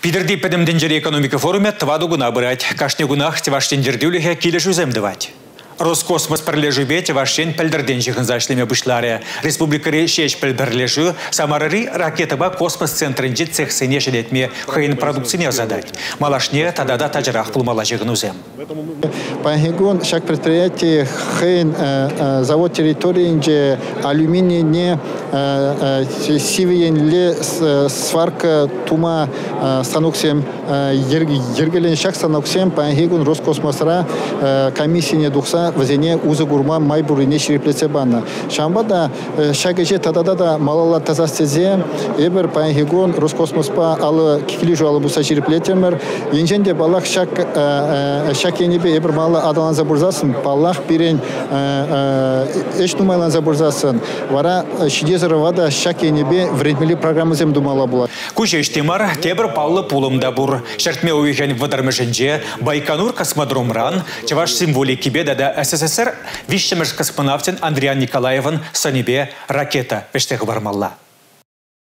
Пидерди педемден экономика форуме тваду гуна бырать. Кашне гунах теваштен жердюлихе килеш үземдывать. Роскосмос пірлежубе тевашен пілдірден жығынза ішлеме бұшлары. Республикари шеш пілдірлежу самарыри ракетаба космос центрінде цехсене желетме хейн продукцияне задать. Малашне тадада тажырақ пулмала жығын үзем. Пангигон шаг предприятие хейн э, э, завод территориинже алюминий не сивиенле сварка тума станоксем ергелен шаг станоксем пангигон Роскосмосра комиссия духса вазене узы гурма май бурине шириплесе банна. Шамбада э, шагеже тадада да малала тазастезе эбер пангигон Роскосмоспа алы кикилижу алы буса шириплетемер. Енженде балах шак э, э, шак енебе эбер мала адалан забурзасын, балах бирен эш думайлан забурзасын. Вара шидезер вада шак енебе вредмели программызем думала була. Кушештемар тебір паллы пулымда бур. Шертме уйген вадармышынже Байконур космодромран чаваш символики бедада СССР вишшемеш космонавтин Андриан Николаевын санебе ракета пештеғі бармалла.